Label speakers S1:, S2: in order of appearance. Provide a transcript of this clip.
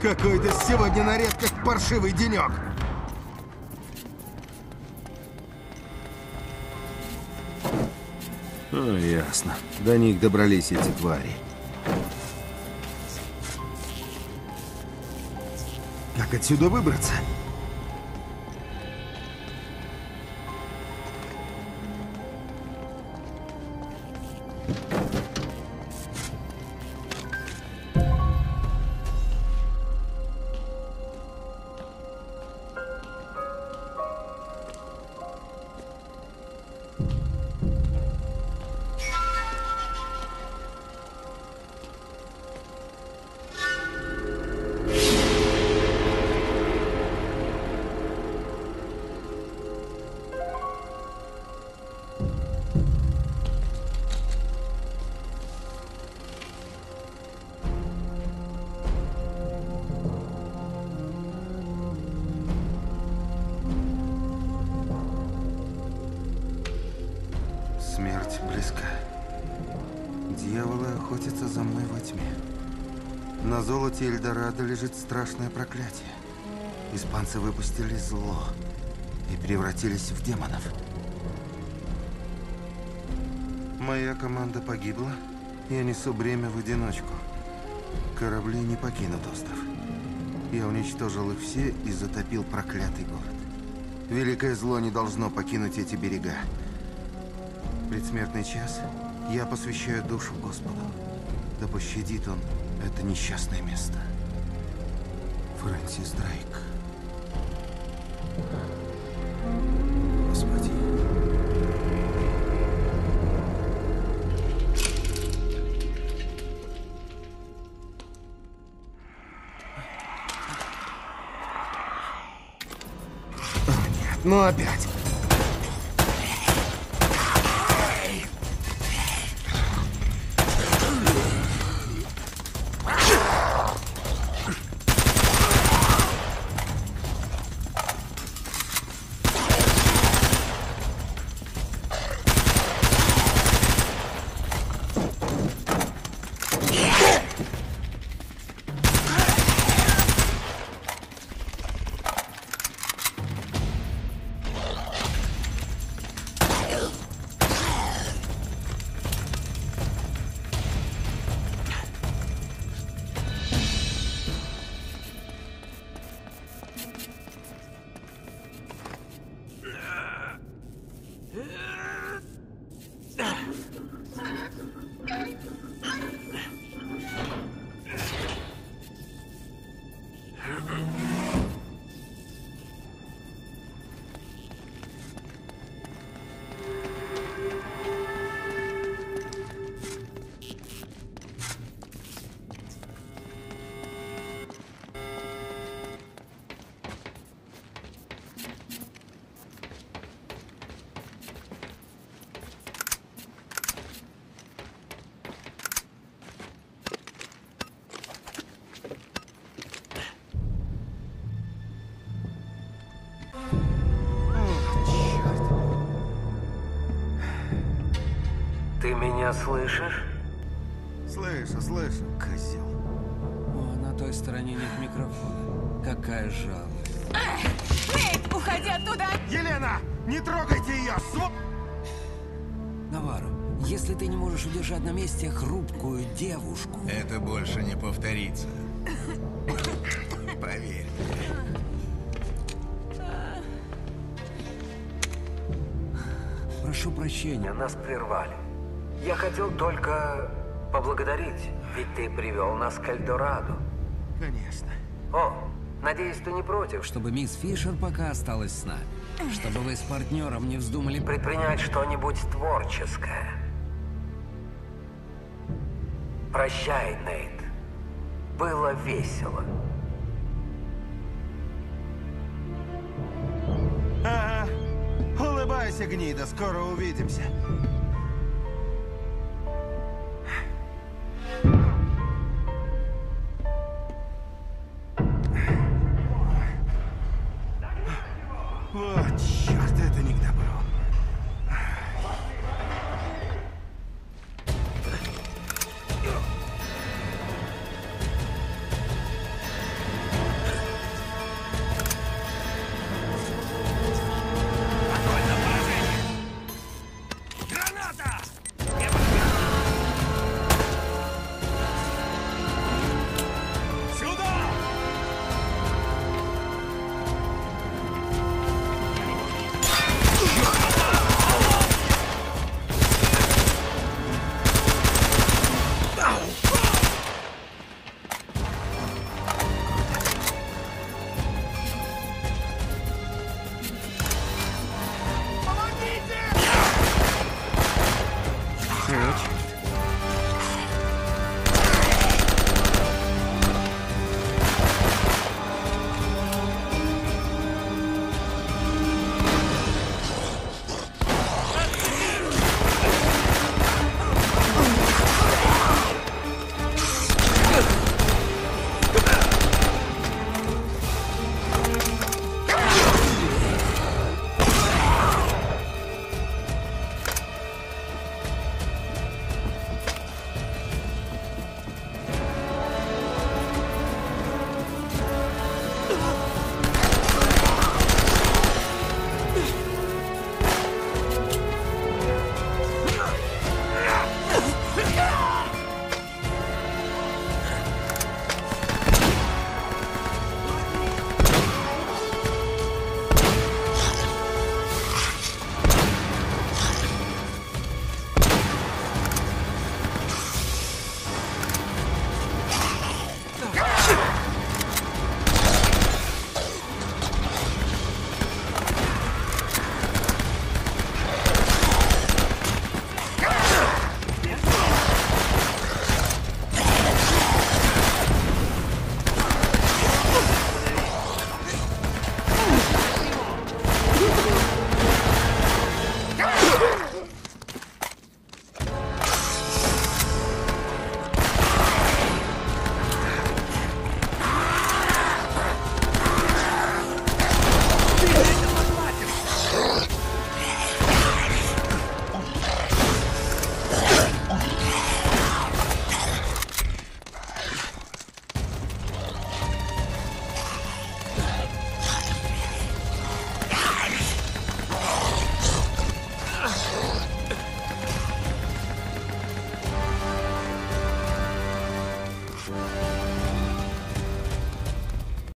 S1: Какой-то сегодня на редкость паршивый денек.
S2: О, ясно. До них добрались эти твари.
S1: Как отсюда выбраться? Смерть близка. Дьяволы охотятся за мной во тьме. На золоте Эльдорадо лежит страшное проклятие. Испанцы выпустили зло и превратились в демонов. Моя команда погибла. Я несу бремя в одиночку. Корабли не покинут остров. Я уничтожил их все и затопил проклятый город. Великое зло не должно покинуть эти берега. Предсмертный час я посвящаю душу Господу. Да пощадит Он это несчастное место. Фрэнсис Дрейк. Господи. Нет, ну опять.
S3: Ugh! Меня слышишь?
S1: Слышу, слышу, козел.
S4: О, на той стороне нет микрофона. Какая жалость.
S5: Нейт, уходи оттуда!
S1: Елена, не трогайте ее! Сво...
S4: Навару, если ты не можешь удержать на месте хрупкую девушку...
S6: Это больше не повторится. Поверь.
S4: Прошу прощения.
S3: Нас прервали. Я хотел только поблагодарить, ведь ты привел нас к Эльдорадо.
S1: Конечно.
S3: О, надеюсь, ты не против, что
S4: Чтобы мисс Фишер пока осталась с нами. Чтобы вы с партнером не вздумали...
S3: предпринять что-нибудь творческое. Прощай, Нейт. Было весело.
S1: Ага. Улыбайся, гнида, скоро увидимся.